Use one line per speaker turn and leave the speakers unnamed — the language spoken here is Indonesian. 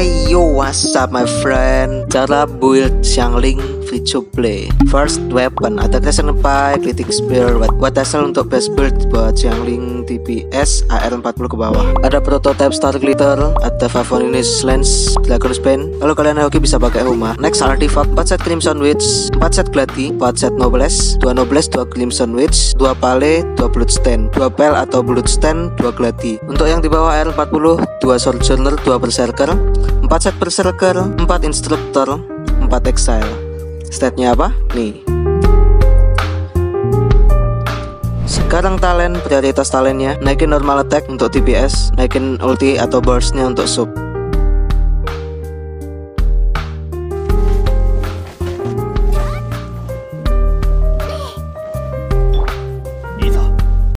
Yo what's up my friend? Cara build Xiangling free to play. First weapon Ada Crescent Pie, Critic Spear Buat hasil untuk best build buat Xiangling DPS AR40 ke bawah. Ada prototype Star Glitter Ada Favoninis Lens Dragon Span Kalau kalian hoki bisa pakai rumah Next artifact 4 set Crimson Witch 4 set Gladi 4 set Nobles 2 Nobles 2 Crimson Witch 2 Pale 2 Bloodstand 2 Pel atau Bloodstand 2 Gladi. Untuk yang di bawah AR40 2 Sojourner 2 Berserker 4 set berserker, 4 instruktur, 4 exile. Statnya apa? Nih. Sekarang talent, prioritas talentnya Naikin normal attack untuk DPS Naikin ulti atau burstnya untuk sub